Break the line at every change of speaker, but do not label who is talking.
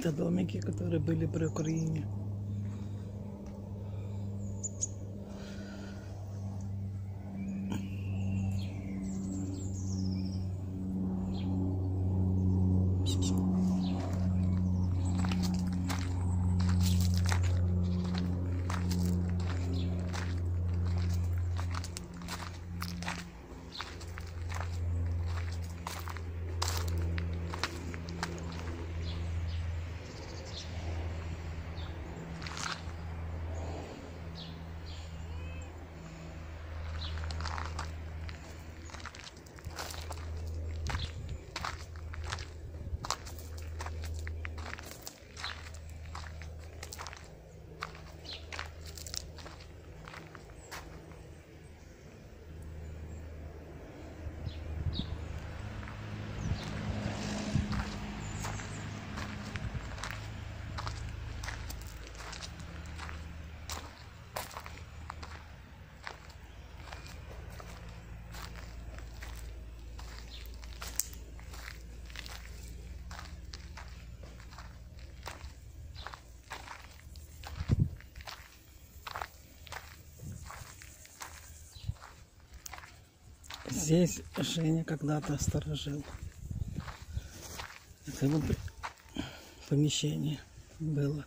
Это домики, которые были при Украине. Здесь Женя когда-то сторожил. Это вот помещение было.